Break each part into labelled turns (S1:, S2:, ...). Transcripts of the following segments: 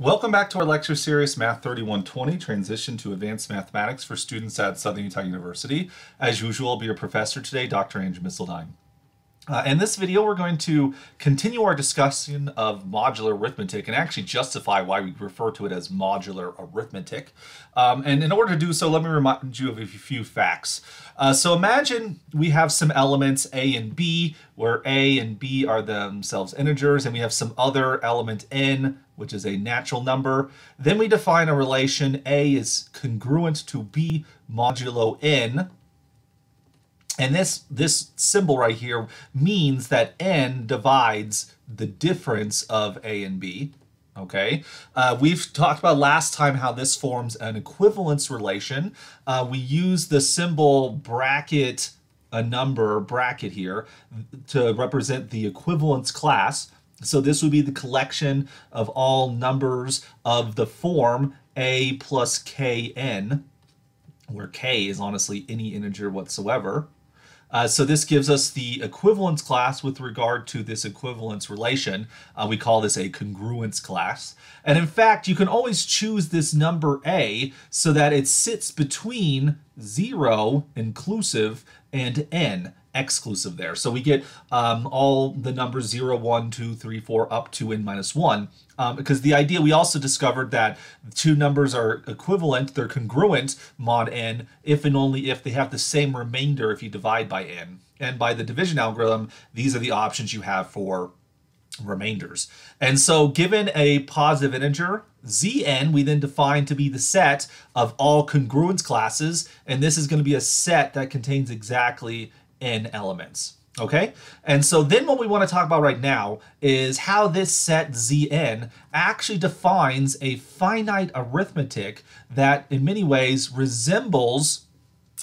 S1: Welcome back to our lecture series, Math 3120, Transition to Advanced Mathematics for students at Southern Utah University. As usual, I'll be your professor today, Dr. Andrew Misseldine. Uh, in this video, we're going to continue our discussion of modular arithmetic and actually justify why we refer to it as modular arithmetic. Um, and in order to do so, let me remind you of a few facts. Uh, so imagine we have some elements A and B, where A and B are themselves integers, and we have some other element N, which is a natural number. Then we define a relation A is congruent to B modulo N, and this, this symbol right here means that n divides the difference of a and b. Okay, uh, we've talked about last time how this forms an equivalence relation. Uh, we use the symbol bracket, a number bracket here, to represent the equivalence class. So this would be the collection of all numbers of the form a plus kn, where k is honestly any integer whatsoever. Uh, so this gives us the equivalence class with regard to this equivalence relation. Uh, we call this a congruence class. And in fact, you can always choose this number a so that it sits between 0 inclusive and n exclusive there. So we get um, all the numbers 0, 1, 2, 3, 4, up to n minus 1. Um, because the idea, we also discovered that two numbers are equivalent, they're congruent, mod n, if and only if they have the same remainder if you divide by n. And by the division algorithm, these are the options you have for remainders. And so given a positive integer, Zn, we then define to be the set of all congruence classes, and this is going to be a set that contains exactly n elements. Okay, and so then what we want to talk about right now is how this set Zn actually defines a finite arithmetic that in many ways resembles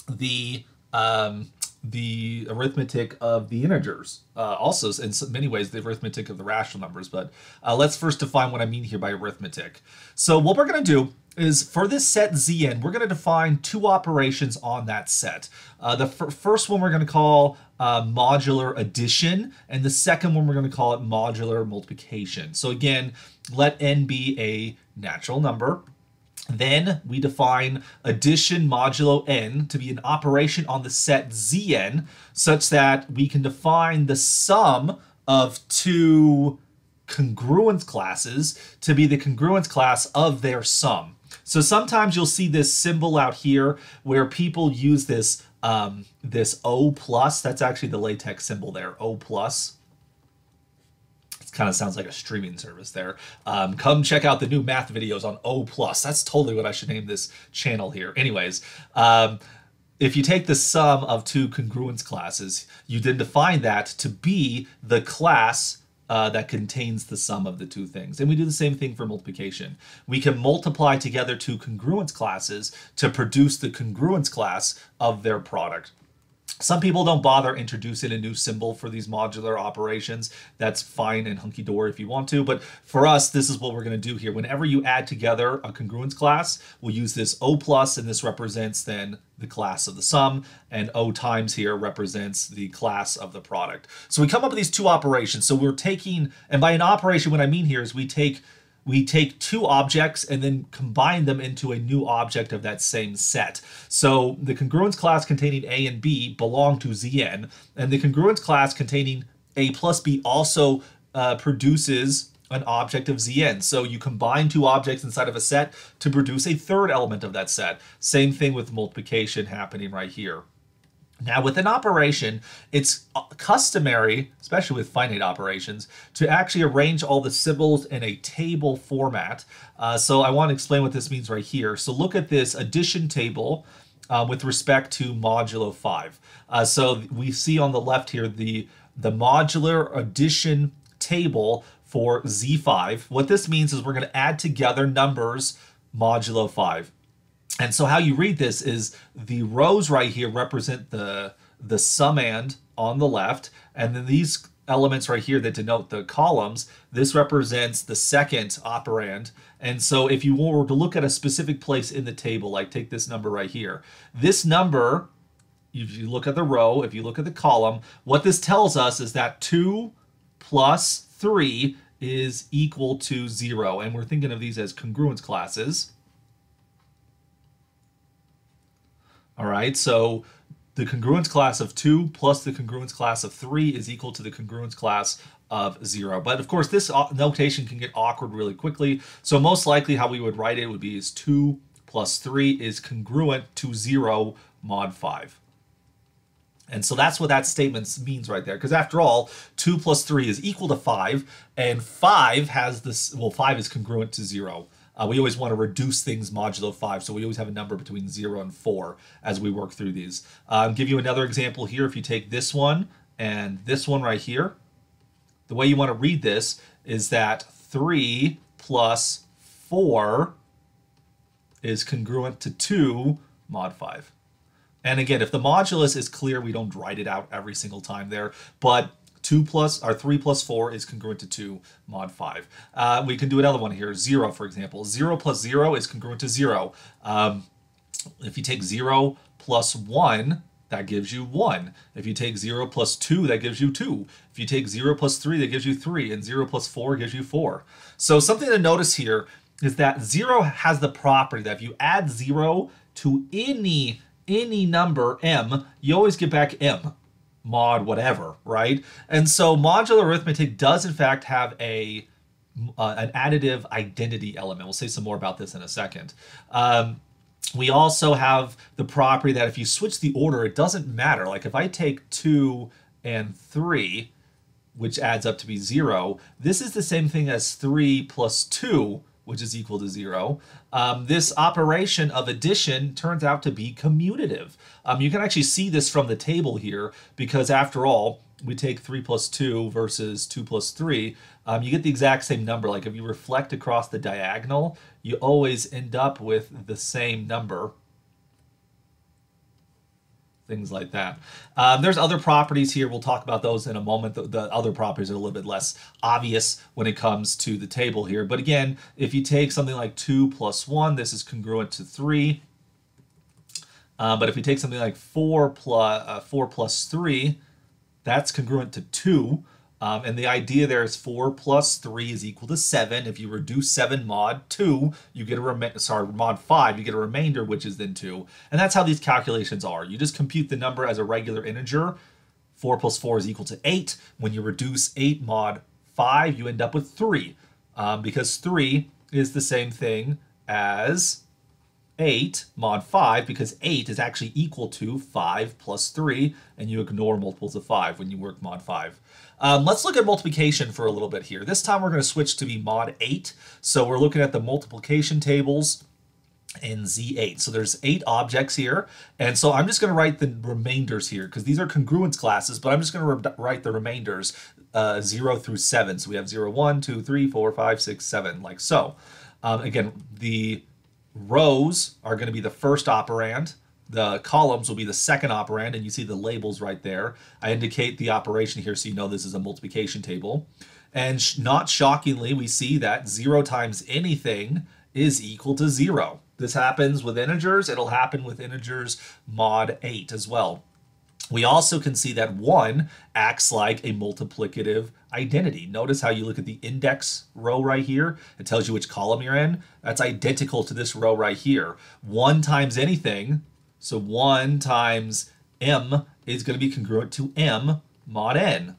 S1: the um, the arithmetic of the integers. Uh, also, in many ways, the arithmetic of the rational numbers. But uh, let's first define what I mean here by arithmetic. So what we're going to do is for this set Zn, we're going to define two operations on that set. Uh, the first one we're going to call uh, modular addition, and the second one we're going to call it modular multiplication. So again, let n be a natural number. Then we define addition modulo n to be an operation on the set Zn, such that we can define the sum of two congruence classes to be the congruence class of their sum. So sometimes you'll see this symbol out here where people use this um, this O plus. That's actually the LaTeX symbol there, O plus. Kind of sounds like a streaming service there. Um, come check out the new math videos on O plus. That's totally what I should name this channel here. Anyways, um, if you take the sum of two congruence classes, you then define that to be the class uh, that contains the sum of the two things. And we do the same thing for multiplication. We can multiply together two congruence classes to produce the congruence class of their product. Some people don't bother introducing a new symbol for these modular operations. That's fine and hunky-dory if you want to, but for us, this is what we're going to do here. Whenever you add together a congruence class, we'll use this O plus, and this represents then the class of the sum, and O times here represents the class of the product. So we come up with these two operations. So we're taking, and by an operation, what I mean here is we take we take two objects and then combine them into a new object of that same set. So the congruence class containing A and B belong to Zn, and the congruence class containing A plus B also uh, produces an object of Zn. So you combine two objects inside of a set to produce a third element of that set. Same thing with multiplication happening right here. Now, with an operation, it's customary, especially with finite operations, to actually arrange all the symbols in a table format. Uh, so I want to explain what this means right here. So look at this addition table uh, with respect to modulo 5. Uh, so we see on the left here the, the modular addition table for Z5. What this means is we're going to add together numbers modulo 5. And so how you read this is the rows right here represent the the summand on the left, and then these elements right here that denote the columns, this represents the second operand. And so if you were to look at a specific place in the table, like take this number right here, this number, if you look at the row, if you look at the column, what this tells us is that 2 plus 3 is equal to 0. And we're thinking of these as congruence classes. All right, so the congruence class of 2 plus the congruence class of 3 is equal to the congruence class of 0. But of course, this notation can get awkward really quickly. So most likely how we would write it would be is 2 plus 3 is congruent to 0 mod 5. And so that's what that statement means right there. Because after all, 2 plus 3 is equal to 5, and 5 has this, well, 5 is congruent to 0. Uh, we always want to reduce things modulo 5, so we always have a number between 0 and 4 as we work through these. Um, give you another example here. If you take this one and this one right here, the way you want to read this is that 3 plus 4 is congruent to 2 mod 5. And again, if the modulus is clear, we don't write it out every single time there, but 2 plus, or 3 plus 4 is congruent to 2 mod 5. Uh, we can do another one here, 0 for example. 0 plus 0 is congruent to 0. Um, if you take 0 plus 1, that gives you 1. If you take 0 plus 2, that gives you 2. If you take 0 plus 3, that gives you 3. And 0 plus 4 gives you 4. So something to notice here is that 0 has the property that if you add 0 to any any number m, you always get back m mod whatever, right? And so modular arithmetic does in fact have a uh, an additive identity element. We'll say some more about this in a second. Um, we also have the property that if you switch the order, it doesn't matter. Like if I take 2 and 3, which adds up to be 0, this is the same thing as 3 plus 2, which is equal to 0. Um, this operation of addition turns out to be commutative. Um, you can actually see this from the table here because after all, we take 3 plus 2 versus 2 plus 3, um, you get the exact same number. Like if you reflect across the diagonal, you always end up with the same number things like that. Um, there's other properties here. We'll talk about those in a moment. The, the, other properties are a little bit less obvious when it comes to the table here. But again, if you take something like 2 plus 1, this is congruent to 3. Uh, but if we take something like 4 plus, uh, 4 plus 3, that's congruent to 2. Um, and the idea there is 4 plus 3 is equal to 7. If you reduce 7 mod 2, you get a rem sorry, mod 5, you get a remainder, which is then 2. And that's how these calculations are. You just compute the number as a regular integer. 4 plus 4 is equal to 8. When you reduce 8 mod 5, you end up with 3. Um, because 3 is the same thing as 8 mod 5 because 8 is actually equal to 5 plus 3 and you ignore multiples of 5 when you work mod 5. Um, let's look at multiplication for a little bit here. This time we're going to switch to be mod 8. So we're looking at the multiplication tables in Z8. So there's eight objects here. And so I'm just going to write the remainders here because these are congruence classes, but I'm just going to write the remainders uh, 0 through 7. So we have 0, 1, 2, 3, 4, 5, 6, 7, like so. Um, again, the rows are going to be the first operand. The columns will be the second operand, and you see the labels right there. I indicate the operation here so you know this is a multiplication table. And sh not shockingly, we see that 0 times anything is equal to 0. This happens with integers. It'll happen with integers mod 8 as well. We also can see that 1 acts like a multiplicative identity. Notice how you look at the index row right here. It tells you which column you're in. That's identical to this row right here. 1 times anything, so 1 times m is going to be congruent to m mod n.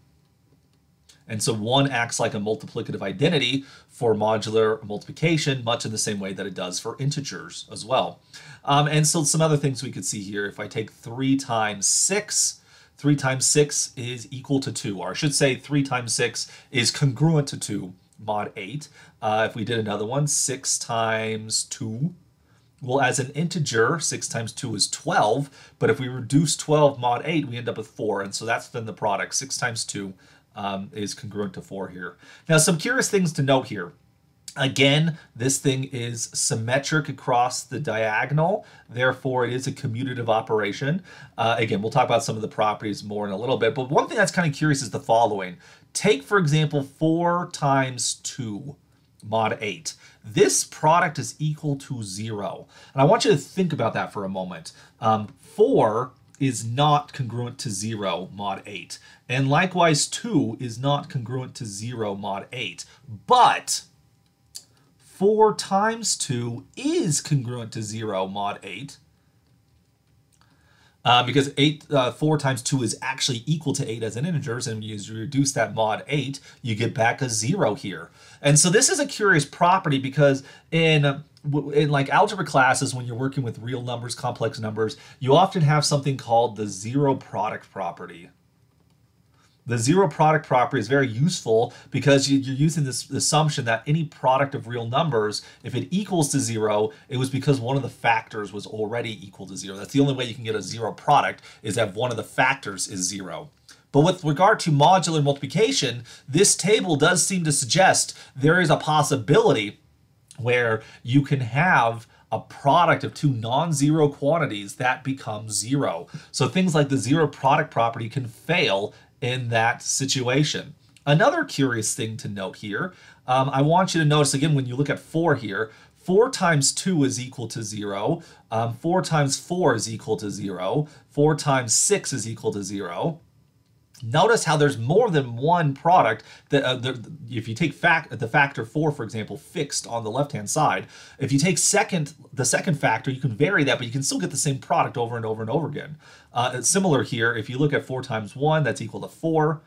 S1: And so 1 acts like a multiplicative identity for modular multiplication, much in the same way that it does for integers as well. Um, and so some other things we could see here, if I take 3 times 6, 3 times 6 is equal to 2, or I should say 3 times 6 is congruent to 2, mod 8. Uh, if we did another one, 6 times 2, well, as an integer, 6 times 2 is 12, but if we reduce 12 mod 8, we end up with 4, and so that's then the product. 6 times 2 um, is congruent to 4 here. Now, some curious things to note here. Again, this thing is symmetric across the diagonal, therefore it is a commutative operation. Uh, again, we'll talk about some of the properties more in a little bit, but one thing that's kind of curious is the following. Take, for example, 4 times 2 mod 8. This product is equal to 0. And I want you to think about that for a moment. Um, 4 is not congruent to 0 mod 8. And likewise 2 is not congruent to 0 mod 8. But 4 times 2 is congruent to 0 mod 8. Uh, because 8, uh, 4 times 2 is actually equal to 8 as an integer, and you reduce that mod 8, you get back a 0 here. And so this is a curious property because in in like algebra classes when you're working with real numbers complex numbers you often have something called the zero product property the zero product property is very useful because you're using this assumption that any product of real numbers, if it equals to zero, it was because one of the factors was already equal to zero. That's the only way you can get a zero product is that one of the factors is zero. But with regard to modular multiplication, this table does seem to suggest there is a possibility where you can have a product of two non-zero quantities that becomes zero. So things like the zero product property can fail in that situation. Another curious thing to note here, um, I want you to notice again when you look at 4 here, 4 times 2 is equal to 0, um, 4 times 4 is equal to 0, 4 times 6 is equal to 0. Notice how there's more than one product that uh, the, if you take fact the factor 4 for example fixed on the left hand side if you take second the second factor you can vary that but you can still get the same product over and over and over again. Uh, similar here. If you look at 4 times 1 that's equal to 4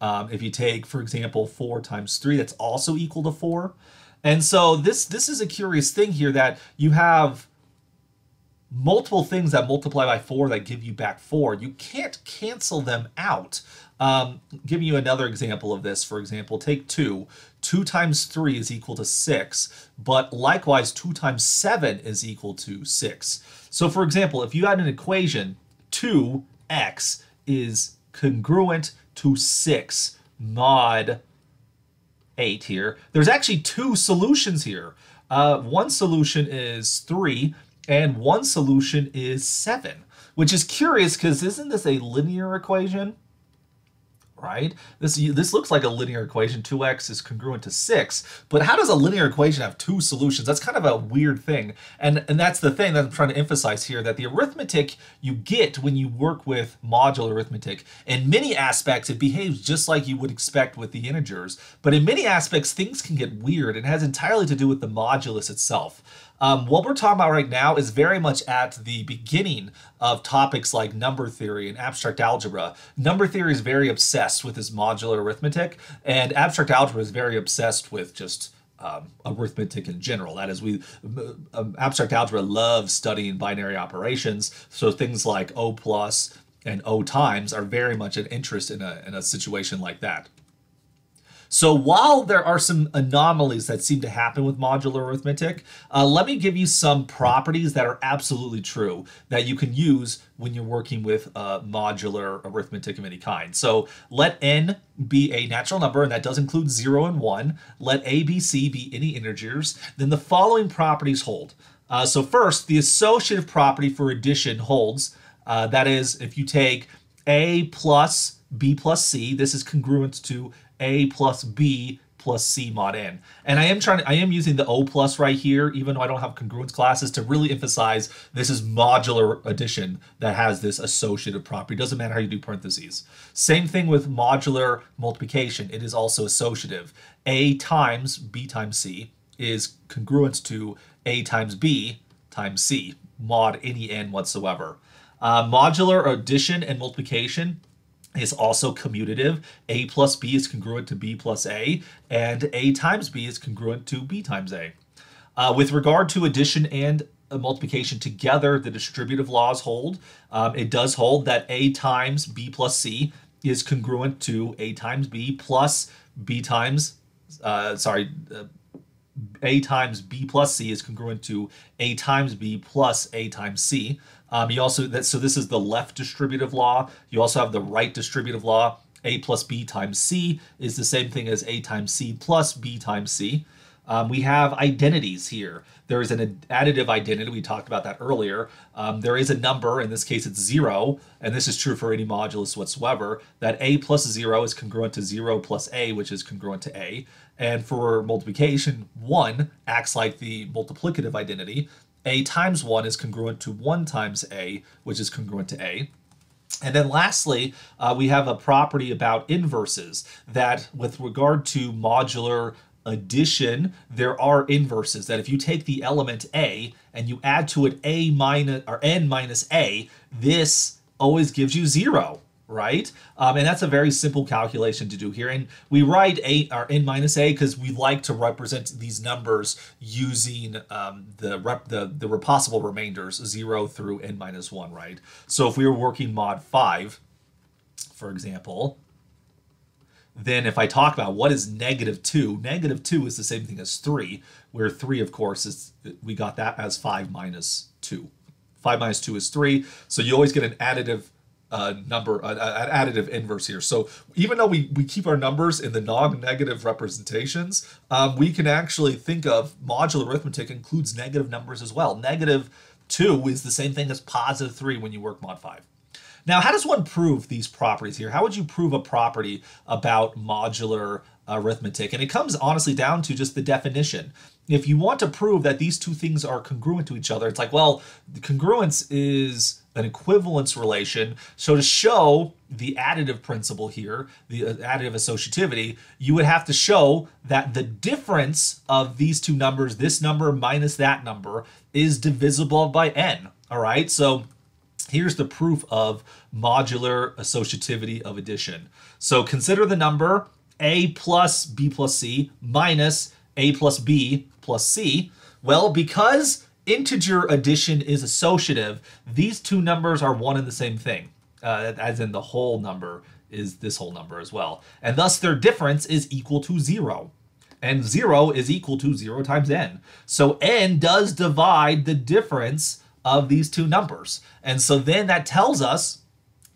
S1: um, if you take for example 4 times 3 that's also equal to 4 and so this this is a curious thing here that you have multiple things that multiply by 4 that give you back 4. You can't cancel them out. Um, giving you another example of this, for example, take 2. 2 times 3 is equal to 6, but likewise 2 times 7 is equal to 6. So for example, if you had an equation, 2x is congruent to 6 mod 8 here, there's actually two solutions here. Uh, one solution is 3, and one solution is 7, which is curious because isn't this a linear equation? right? This this looks like a linear equation. 2x is congruent to 6. But how does a linear equation have two solutions? That's kind of a weird thing. And, and that's the thing that I'm trying to emphasize here, that the arithmetic you get when you work with modular arithmetic, in many aspects, it behaves just like you would expect with the integers. But in many aspects, things can get weird. It has entirely to do with the modulus itself. Um, what we're talking about right now is very much at the beginning of topics like number theory and abstract algebra. Number theory is very obsessed with this modular arithmetic, and abstract algebra is very obsessed with just um, arithmetic in general. That is, we um, abstract algebra loves studying binary operations. So things like O plus and O times are very much an interest in a, in a situation like that. So while there are some anomalies that seem to happen with modular arithmetic, uh, let me give you some properties that are absolutely true that you can use when you're working with uh, modular arithmetic of any kind. So let n be a natural number, and that does include 0 and 1. Let a, b, c be any integers. Then the following properties hold. Uh, so first, the associative property for addition holds. Uh, that is, if you take a plus b plus c, this is congruent to a plus b plus c mod n. And I am trying to, I am using the O plus right here, even though I don't have congruence classes, to really emphasize this is modular addition that has this associative property. Doesn't matter how you do parentheses. Same thing with modular multiplication. It is also associative. A times B times C is congruent to A times B times C, mod any n whatsoever. Uh, modular addition and multiplication is also commutative. A plus B is congruent to B plus A, and A times B is congruent to B times A. Uh, with regard to addition and multiplication together, the distributive laws hold. Um, it does hold that A times B plus C is congruent to A times B plus B times, uh, sorry, uh, A times B plus C is congruent to A times B plus A times C. Um, you also that so this is the left distributive law. You also have the right distributive law. A plus B times C is the same thing as A times C plus B times C. Um, we have identities here. There is an additive identity. We talked about that earlier. Um, there is a number, in this case it's zero, and this is true for any modulus whatsoever, that a plus zero is congruent to zero plus a, which is congruent to a. And for multiplication, one acts like the multiplicative identity, a times 1 is congruent to 1 times a, which is congruent to a. And then lastly, uh, we have a property about inverses that with regard to modular addition, there are inverses that if you take the element a and you add to it a minus or n minus a, this always gives you zero right? Um, and that's a very simple calculation to do here. And we write a or n minus a because we like to represent these numbers using um, the, rep, the the possible remainders zero through n minus one, right? So if we were working mod five, for example, then if I talk about what is negative 2, negative 2 is the same thing as 3, where 3, of course, is we got that as 5 minus 2. 5 minus 2 is 3, so you always get an additive uh, number, uh, an additive inverse here. So even though we, we keep our numbers in the non-negative representations, um, we can actually think of modular arithmetic includes negative numbers as well. Negative 2 is the same thing as positive 3 when you work mod 5. Now, how does one prove these properties here? How would you prove a property about modular arithmetic? And it comes honestly down to just the definition. If you want to prove that these two things are congruent to each other, it's like, well, the congruence is an equivalence relation. So to show the additive principle here, the uh, additive associativity, you would have to show that the difference of these two numbers, this number minus that number, is divisible by n. All right, so Here's the proof of modular associativity of addition. So consider the number a plus b plus c minus a plus b plus c. Well, because integer addition is associative, these two numbers are one and the same thing, uh, as in the whole number is this whole number as well. And thus their difference is equal to zero. And zero is equal to zero times n. So n does divide the difference of these two numbers. And so then that tells us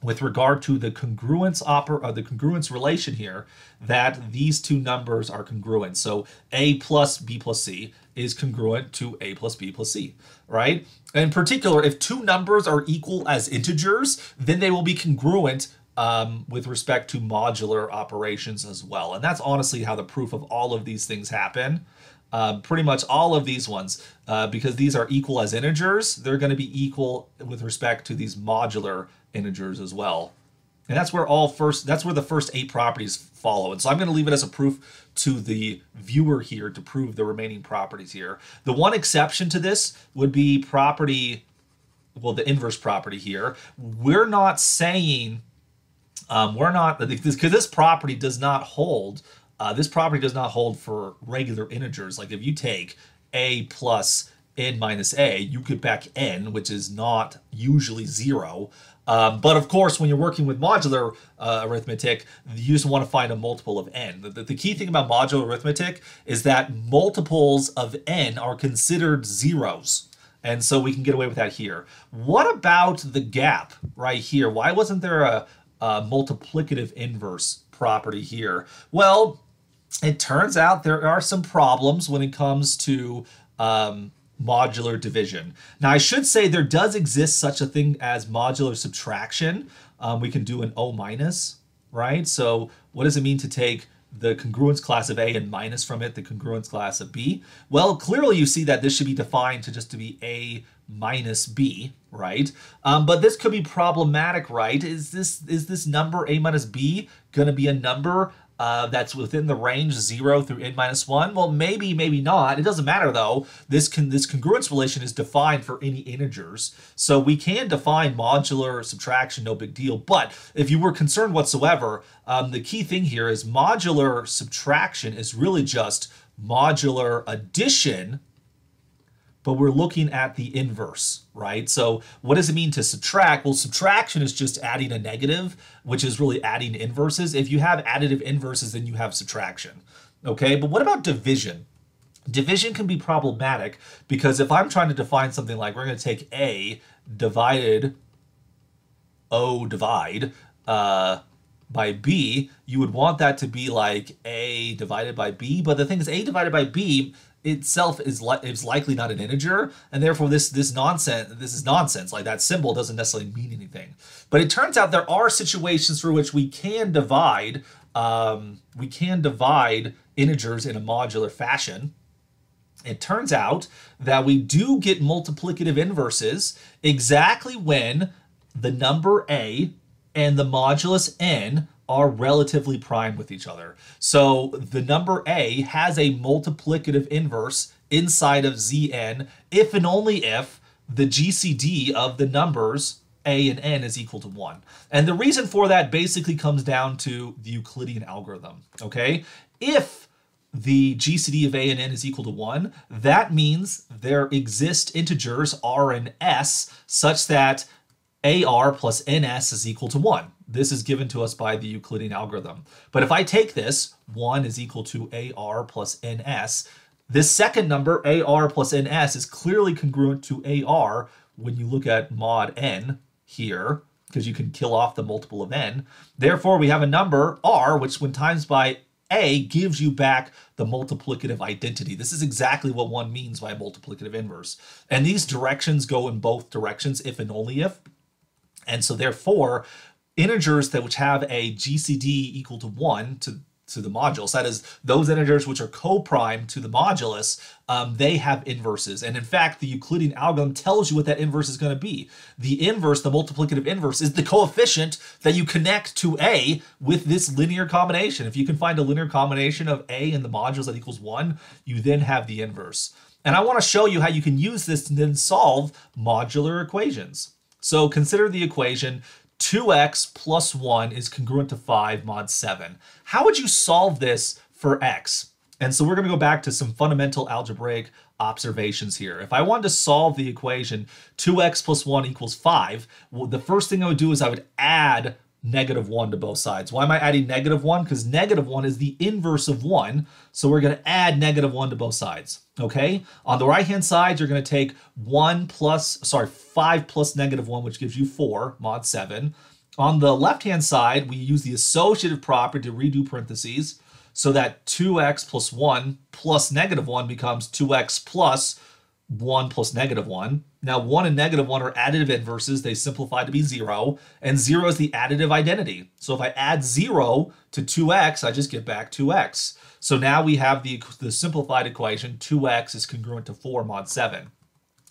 S1: with regard to the congruence oper or the congruence relation here that these two numbers are congruent. So a plus b plus c is congruent to a plus b plus c, right? In particular, if two numbers are equal as integers, then they will be congruent um, with respect to modular operations as well. And that's honestly how the proof of all of these things happen. Uh, pretty much all of these ones, uh, because these are equal as integers, they're going to be equal with respect to these modular integers as well. And that's where all first, that's where the first eight properties follow. And so I'm going to leave it as a proof to the viewer here to prove the remaining properties here. The one exception to this would be property, well, the inverse property here. We're not saying, um, we're not, because this property does not hold uh, this property does not hold for regular integers. Like if you take a plus n minus a, you get back n, which is not usually zero. Um, but of course, when you're working with modular uh, arithmetic, you just want to find a multiple of n. The, the, the, key thing about modular arithmetic is that multiples of n are considered zeros. And so we can get away with that here. What about the gap right here? Why wasn't there a, a multiplicative inverse property here? Well, it turns out there are some problems when it comes to um, modular division. Now, I should say there does exist such a thing as modular subtraction. Um, we can do an O minus, right? So what does it mean to take the congruence class of A and minus from it the congruence class of B? Well, clearly you see that this should be defined to just to be A minus B, right? Um, but this could be problematic, right? Is this is this number A minus B going to be a number uh, that's within the range 0 through n minus 1? Well, maybe, maybe not. It doesn't matter, though. This, con this congruence relation is defined for any integers. So we can define modular subtraction, no big deal. But if you were concerned whatsoever, um, the key thing here is modular subtraction is really just modular addition but we're looking at the inverse, right? So what does it mean to subtract? Well, subtraction is just adding a negative, which is really adding inverses. If you have additive inverses, then you have subtraction, okay? But what about division? Division can be problematic because if I'm trying to define something like we're going to take A divided O divide uh, by B, you would want that to be like A divided by B. But the thing is, A divided by B itself is li- is likely not an integer, and therefore this this nonsense this is nonsense. Like that symbol doesn't necessarily mean anything. But it turns out there are situations for which we can divide um, we can divide integers in a modular fashion. it turns out that we do get multiplicative inverses exactly when the number a and the modulus n are relatively prime with each other. So the number a has a multiplicative inverse inside of zn if and only if the GCD of the numbers a and n is equal to 1. And the reason for that basically comes down to the Euclidean algorithm, okay? If the GCD of a and n is equal to 1, that means there exist integers r and s such that ar plus ns is equal to 1. This is given to us by the Euclidean algorithm. But if I take this, 1 is equal to ar plus ns, this second number, ar plus ns, is clearly congruent to ar when you look at mod n here, because you can kill off the multiple of n. Therefore, we have a number, r, which when times by a gives you back the multiplicative identity. This is exactly what one means by a multiplicative inverse. And these directions go in both directions if and only if. And so therefore, integers that which have a GCD equal to 1 to to the modulus. That is, those integers which are co-prime to the modulus, um, they have inverses. And in fact, the Euclidean algorithm tells you what that inverse is going to be. The inverse, the multiplicative inverse, is the coefficient that you connect to A with this linear combination. If you can find a linear combination of A and the modulus that equals 1, you then have the inverse. And I want to show you how you can use this to then solve modular equations. So consider the equation 2x plus 1 is congruent to 5 mod 7. How would you solve this for x? And so we're going to go back to some fundamental algebraic observations here. If I wanted to solve the equation 2x plus 1 equals 5, well, the first thing I would do is I would add negative 1 to both sides. Why am I adding negative 1? Because negative 1 is the inverse of 1, so we're going to add negative 1 to both sides, okay? On the right-hand side, you're going to take 1 plus, sorry, 5 plus negative 1, which gives you 4, mod 7. On the left-hand side, we use the associative property to redo parentheses, so that 2x plus 1 plus negative 1 becomes 2x plus 1 plus negative 1. Now 1 and negative 1 are additive inverses. They simplify to be 0. And 0 is the additive identity. So if I add 0 to 2x, I just get back 2x. So now we have the, the simplified equation. 2x is congruent to 4 mod 7.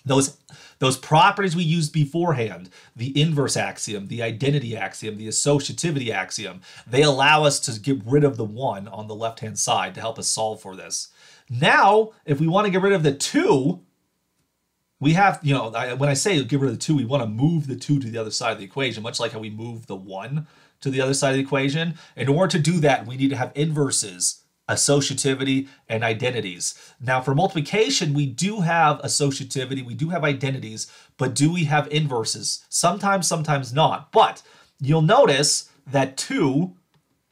S1: Those, those properties we used beforehand, the inverse axiom, the identity axiom, the associativity axiom, they allow us to get rid of the 1 on the left-hand side to help us solve for this. Now, if we want to get rid of the 2, we have, you know, I, when I say get rid of the two, we want to move the two to the other side of the equation, much like how we move the one to the other side of the equation. In order to do that, we need to have inverses, associativity, and identities. Now, for multiplication, we do have associativity, we do have identities, but do we have inverses? Sometimes, sometimes not. But you'll notice that 2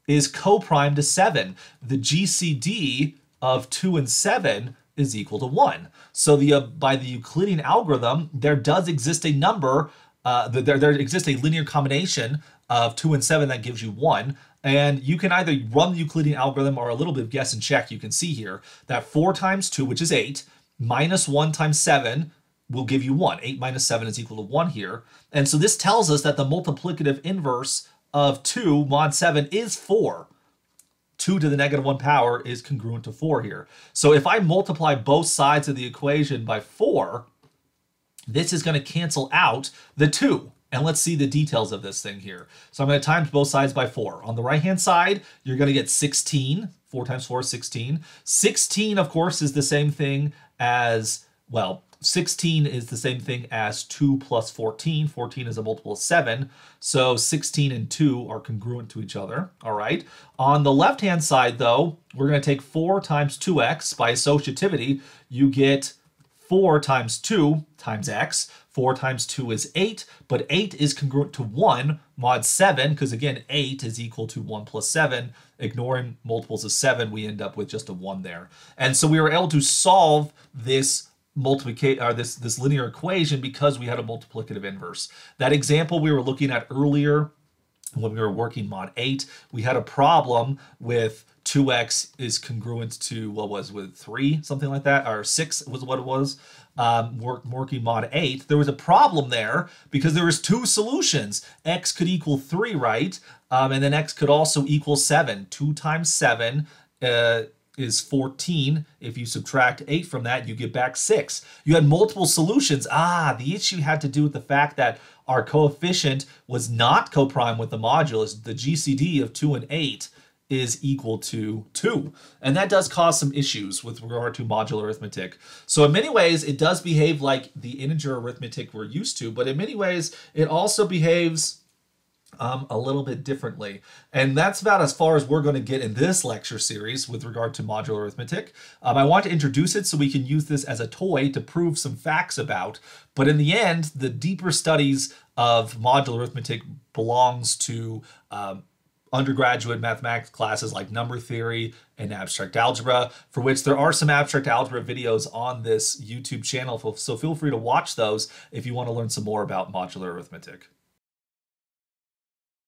S1: is co-prime to 7. The GCD of 2 and 7 is equal to 1. So the uh, by the Euclidean algorithm, there does exist a number, uh, there, there exists a linear combination of 2 and 7 that gives you 1. And you can either run the Euclidean algorithm or a little bit of guess and check. You can see here that 4 times 2, which is 8, minus 1 times 7 will give you 1. 8 minus 7 is equal to 1 here. And so this tells us that the multiplicative inverse of 2 mod 7 is 4. 2 to the negative 1 power is congruent to 4 here. So if I multiply both sides of the equation by 4, this is going to cancel out the 2. And let's see the details of this thing here. So I'm going to times both sides by 4. On the right-hand side, you're going to get 16. 4 times 4 is 16. 16, of course, is the same thing as, well, 16 is the same thing as 2 plus 14. 14 is a multiple of 7. So 16 and 2 are congruent to each other. All right. On the left-hand side, though, we're going to take 4 times 2x. By associativity, you get 4 times 2 times x. 4 times 2 is 8, but 8 is congruent to 1 mod 7, because again, 8 is equal to 1 plus 7. Ignoring multiples of 7, we end up with just a 1 there. And so we were able to solve this multiplication or this this linear equation because we had a multiplicative inverse. That example we were looking at earlier when we were working mod 8, we had a problem with 2x is congruent to what was with 3, something like that, or 6 was what it was. Um, work, working mod 8, there was a problem there because there was two solutions. x could equal 3, right? Um, and then x could also equal 7. 2 times 7 uh, is 14. If you subtract 8 from that, you get back 6. You had multiple solutions. Ah, the issue had to do with the fact that our coefficient was not coprime with the modulus. The GCD of 2 and 8 is equal to 2. And that does cause some issues with regard to modular arithmetic. So in many ways, it does behave like the integer arithmetic we're used to, but in many ways, it also behaves um, a little bit differently. And that's about as far as we're going to get in this lecture series with regard to modular arithmetic. Um, I want to introduce it so we can use this as a toy to prove some facts about. But in the end, the deeper studies of modular arithmetic belongs to um, undergraduate mathematics classes like number theory and abstract algebra, for which there are some abstract algebra videos on this YouTube channel. So feel free to watch those if you want to learn some more about modular arithmetic.